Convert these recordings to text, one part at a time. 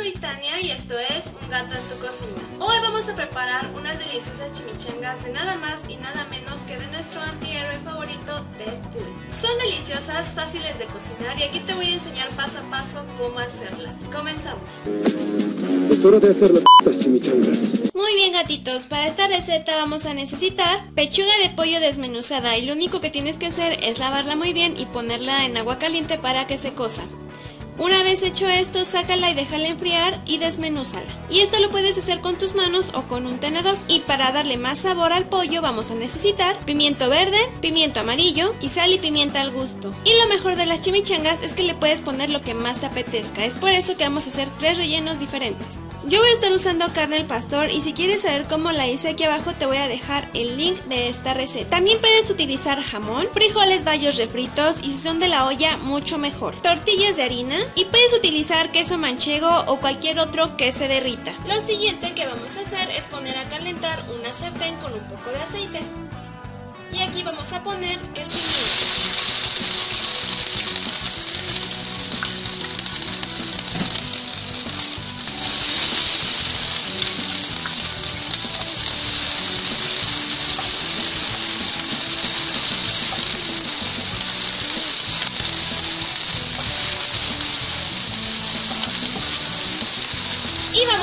soy Tania y esto es Un Gato en tu Cocina. Hoy vamos a preparar unas deliciosas chimichangas de nada más y nada menos que de nuestro antihéroe favorito, Deadpool. Son deliciosas, fáciles de cocinar y aquí te voy a enseñar paso a paso cómo hacerlas. Comenzamos. Es hora de hacer las chimichangas. Muy bien gatitos, para esta receta vamos a necesitar pechuga de pollo desmenuzada y lo único que tienes que hacer es lavarla muy bien y ponerla en agua caliente para que se cosa. Una vez hecho esto, sácala y déjala enfriar y desmenúzala. Y esto lo puedes hacer con tus manos o con un tenedor. Y para darle más sabor al pollo vamos a necesitar pimiento verde, pimiento amarillo y sal y pimienta al gusto. Y lo mejor de las chimichangas es que le puedes poner lo que más te apetezca. Es por eso que vamos a hacer tres rellenos diferentes. Yo voy a estar usando carne al pastor y si quieres saber cómo la hice aquí abajo te voy a dejar el link de esta receta. También puedes utilizar jamón, frijoles bayos refritos y si son de la olla mucho mejor. Tortillas de harina y puedes utilizar queso manchego o cualquier otro que se derrita. Lo siguiente que vamos a hacer es poner a calentar una sartén con un poco de aceite. Y aquí vamos a poner el pimiento.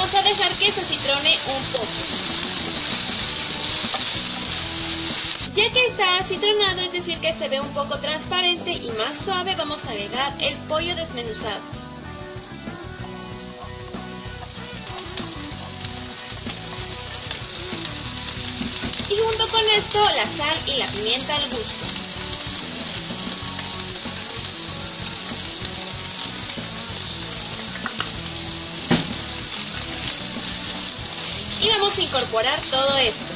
Vamos a dejar que se citrone un poco. Ya que está citronado, es decir que se ve un poco transparente y más suave, vamos a agregar el pollo desmenuzado. Y junto con esto la sal y la pimienta al gusto. Incorporar todo esto.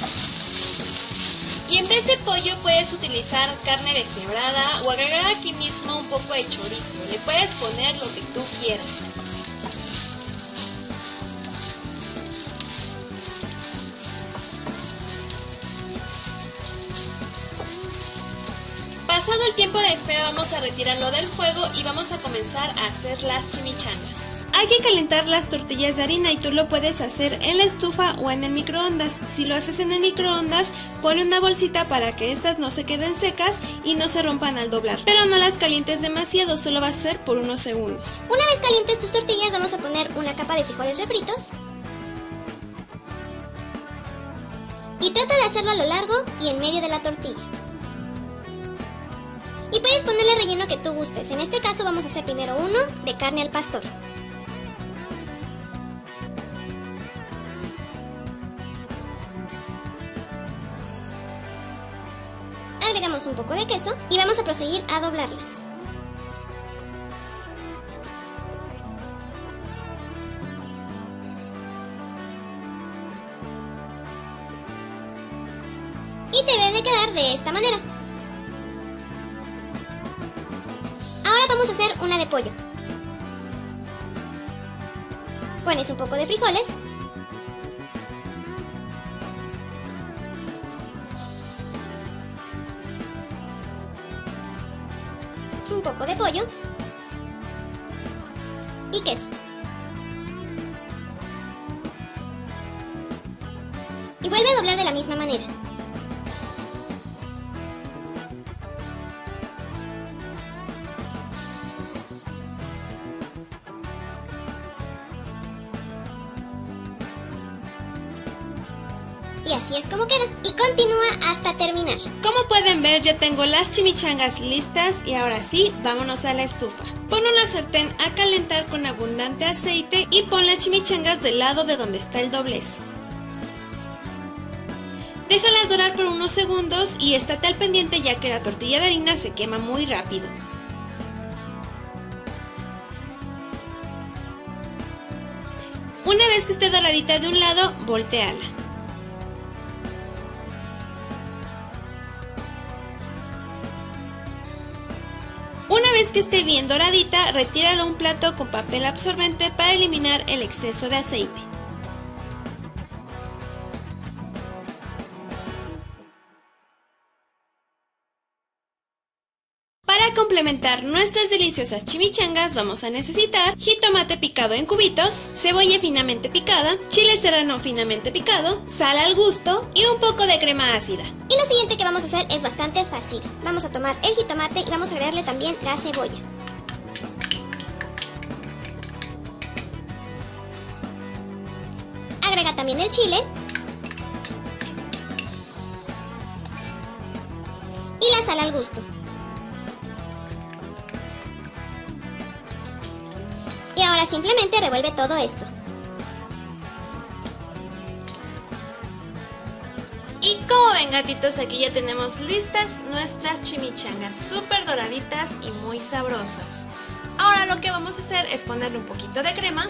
Y en vez de pollo puedes utilizar carne deshebrada o agregar aquí mismo un poco de chorizo. Le puedes poner lo que tú quieras. Pasado el tiempo de espera vamos a retirarlo del fuego y vamos a comenzar a hacer las chimichangas. Hay que calentar las tortillas de harina y tú lo puedes hacer en la estufa o en el microondas. Si lo haces en el microondas, pone una bolsita para que estas no se queden secas y no se rompan al doblar. Pero no las calientes demasiado, solo va a ser por unos segundos. Una vez calientes tus tortillas, vamos a poner una capa de frijoles refritos. Y trata de hacerlo a lo largo y en medio de la tortilla. Y puedes ponerle el relleno que tú gustes. En este caso vamos a hacer primero uno de carne al pastor. Agregamos un poco de queso y vamos a proseguir a doblarlas. Y te debe de quedar de esta manera. Ahora vamos a hacer una de pollo. Pones un poco de frijoles un poco de pollo y queso. Y vuelve a doblar de la misma manera. Y así es como queda. Y continúa hasta terminar. Como pueden ver ya tengo las chimichangas listas y ahora sí, vámonos a la estufa. Pon una sartén a calentar con abundante aceite y pon las chimichangas del lado de donde está el doblez. Déjalas dorar por unos segundos y estate al pendiente ya que la tortilla de harina se quema muy rápido. Una vez que esté doradita de un lado, volteala. Vez que esté bien doradita, retírala a un plato con papel absorbente para eliminar el exceso de aceite. Complementar nuestras deliciosas chimichangas vamos a necesitar jitomate picado en cubitos, cebolla finamente picada, chile serrano finamente picado, sal al gusto y un poco de crema ácida. Y lo siguiente que vamos a hacer es bastante fácil. Vamos a tomar el jitomate y vamos a agregarle también la cebolla. Agrega también el chile. Y la sal al gusto. Simplemente revuelve todo esto. Y como ven gatitos, aquí ya tenemos listas nuestras chimichangas súper doraditas y muy sabrosas. Ahora lo que vamos a hacer es ponerle un poquito de crema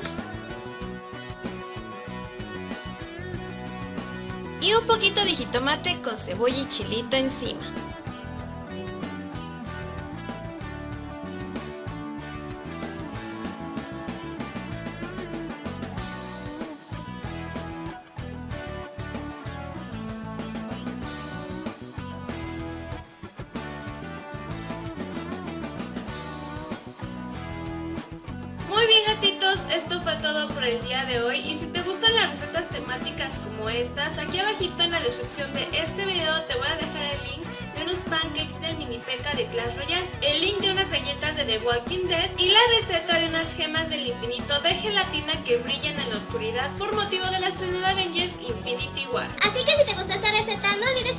y un poquito de jitomate con cebolla y chilito encima. Todo por el día de hoy y si te gustan las recetas temáticas como estas, aquí abajito en la descripción de este video te voy a dejar el link de unos pancakes del mini peca de Clash Royale, el link de unas galletas de The Walking Dead y la receta de unas gemas del infinito de gelatina que brillan en la oscuridad por motivo de la estreno de Avengers Infinity War. Así que si te gustó esta receta, no olvides